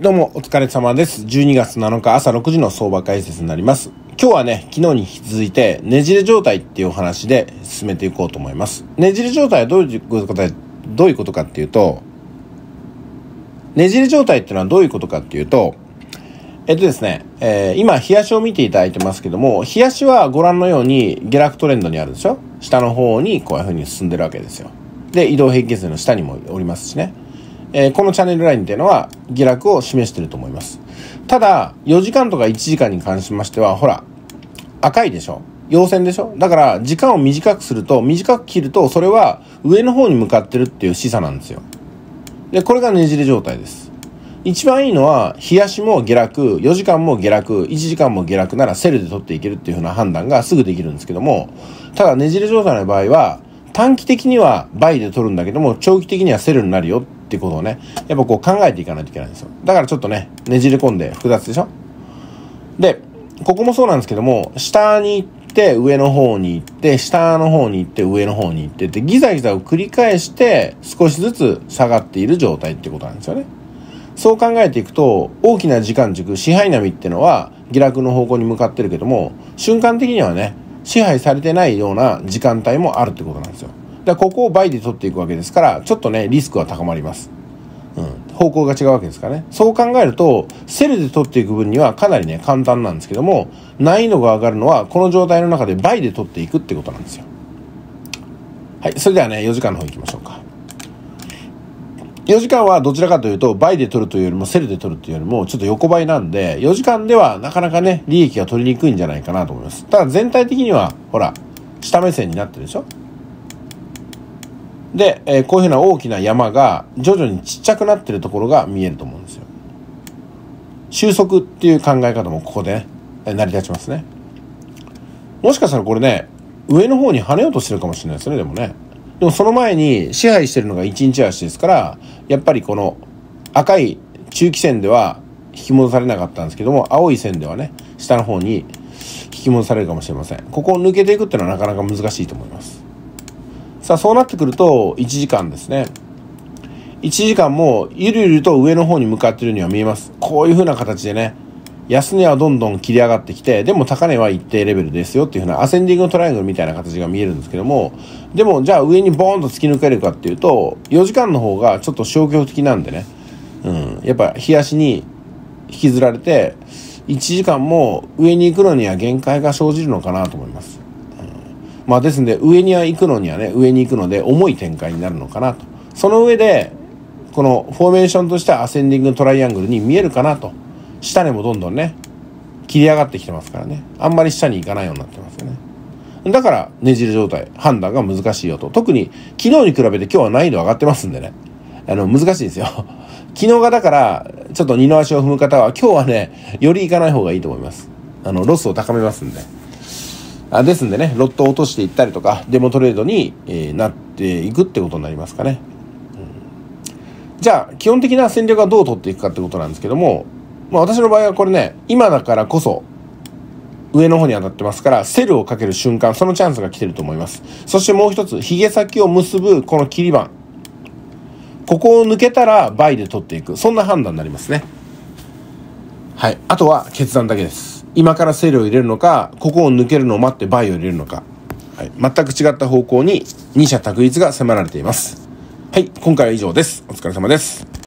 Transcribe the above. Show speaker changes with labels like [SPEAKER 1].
[SPEAKER 1] どうもお疲れ様です。12月7日朝6時の相場解説になります。今日はね、昨日に引き続いて、ねじれ状態っていうお話で進めていこうと思います。ねじれ状態はどういうことか、どういうことかっていうと、ねじれ状態っていうのはどういうことかっていうと、えっとですね、えー今、冷やしを見ていただいてますけども、冷やしはご覧のように下落トレンドにあるでしょ？下の方にこういう風に進んでるわけですよ。で、移動平均線の下にもおりますしね。えーこのチャンネルラインっていうのは下落を示してると思います。ただ、4時間とか1時間に関しましては、ほら、赤いでしょ？陽線でしょ？だから、時間を短くすると、短く切ると、それは上の方に向かってるっていう示唆なんですよ。で、これがねじれ状態です。一番いいのは、冷やしも下落、4時間も下落、1時間も下落ならセルで取っていけるっていう風な判断がすぐできるんですけども、ただねじれ状態の場合は、短期的にはバイで取るんだけども、長期的にはセルになるよってことをね、やっぱこう考えていかないといけないんですよ。だからちょっとね、ねじれ込んで複雑でしょ？で、ここもそうなんですけども、下に行って上の方に行って、下の方に行って上の方に行ってって、ギザギザを繰り返して少しずつ下がっている状態ってことなんですよね。そう考えていくと、大きな時間軸、支配波ってのは下落の方向に向かってるけども、瞬間的にはね、支配されてないような時間帯もあるってことなんですよ。だからここを倍で取っていくわけですから、ちょっとね、リスクは高まります。うん、方向が違うわけですからね。そう考えると、セルで取っていく分にはかなりね、簡単なんですけども、難易度が上がるのは、この状態の中で倍で取っていくってことなんですよ。はい、それではね、4時間の方行きましょうか。4時間はどちらかというと、倍で取るというよりも、セルで取るというよりも、ちょっと横ばいなんで、4時間ではなかなかね、利益が取りにくいんじゃないかなと思います。ただ全体的には、ほら、下目線になってるでしょで、えーこういうふうな大きな山が徐々にちっちゃくなってるところが見えると思うんですよ。収束っていう考え方もここで、ね、成り立ちますね。もしかしたらこれね、上の方に跳ねようとしてるかもしれないですね、でもね。でもその前に支配してるのが1日足ですから、やっぱりこの赤い中期線では引き戻されなかったんですけども、青い線ではね、下の方に引き戻されるかもしれません。ここを抜けていくっていうのはなかなか難しいと思います。さあそうなってくると1時間ですね。1時間もゆるゆると上の方に向かっているには見えます。こういう風な形でね安値はどんどん切り上がってきてでも高値は一定レベルですよっていう風なアセンディングトライアングルみたいな形が見えるんですけどもでもじゃあ上にボーンと突き抜けるかっていうと4時間の方がちょっと消極的なんでねうんやっぱ冷やしに引きずられて1時間も上に行くのには限界が生じるのかなと思います。まあですんで上には行くのにはね上に行くので重い展開になるのかなと。その上でこのフォーメーションとしてはアセンディングトライアングルに見えるかなと。下根もどんどんね切り上がってきてますからね。あんまり下に行かないようになってますよね。だからねじれ状態判断が難しいよと。特に昨日に比べて今日は難易度上がってますんでね。あの難しいですよ。昨日がだからちょっと二の足を踏む方は今日はねより行かない方がいいと思います。あのロスを高めますんで。あですんでね、ロットを落としていったりとか、デモトレードに、えなっていくってことになりますかね。うんじゃあ、基本的な戦略はどう取っていくかってことなんですけども、まあ私の場合はこれね、今だからこそ、上の方に当たってますから、セルをかける瞬間、そのチャンスが来てると思います。そしてもう一つ、髭先を結ぶこの切り板。ここを抜けたら、倍で取っていく。そんな判断になりますね。はい。あとは決断だけです。今からセールを入れるのか、ここを抜けるのを待ってバイを入れるのか。はい。全く違った方向に二者択一が迫られています。はい。今回は以上です。お疲れ様です。